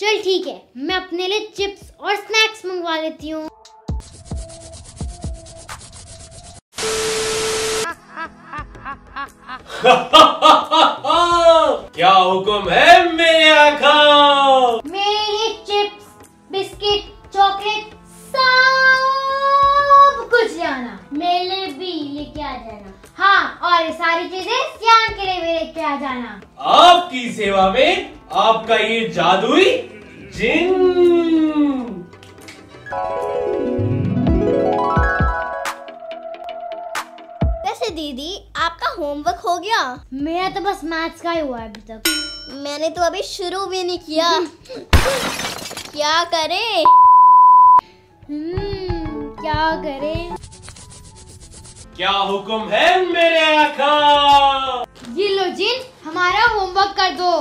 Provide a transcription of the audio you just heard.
चल ठीक है मैं अपने लिए चिप्स और स्नैक्स मंगवा लेती हूँ। क्या हुक्म है मेरे आका मेरे चिप्स बिस्किट चॉकलेट सब कुछ लाना। मेरे भी लेके आ जाना। हाँ और ये सारी चीज़ें सियान के लिए भी लेके आ जाना। आपकी सेवा में आपका ये जादुई जिन। वैसे दीदी आपका होमवर्क हो गया। मेरा तो बस मैथ्स का ही हुआ है अभी तक। मैंने तो अभी शुरू भी नहीं किया। क्या करें? हम्म क्या करें? क्या हुक्म है मेरे आका? जिन हमारा होमवर्क कर दो।